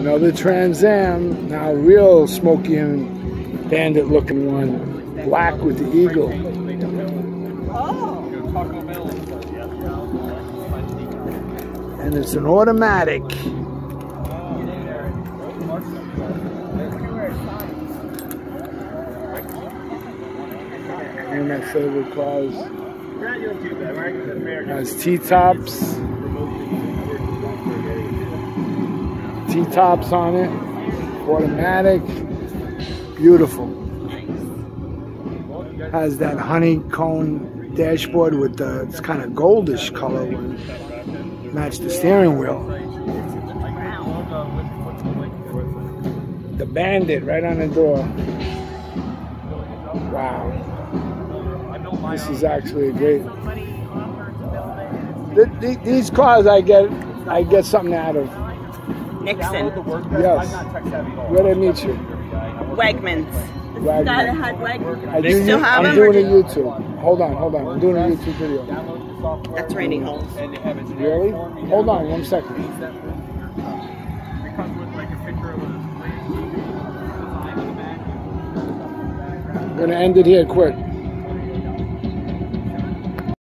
Another Trans Am, now real Smokey and bandit looking one. Black with the eagle. And it's an automatic. One of my favorite cars. Has T-tops. T-tops on it. Automatic. Beautiful. Has that honeycomb dashboard with the it's kind of goldish color match the steering wheel. The bandit right on the door. Wow. This is actually a great. these cars I get, I get something out of. Nixon. Yes. Where did I meet you? Wegmans. Wagner. That had Wegmans. I They do, still have I'm them? doing a YouTube. Hold on, hold on. I'm doing a YouTube video. That's raining holes. Really? Hold on one second. I'm gonna end it here quick.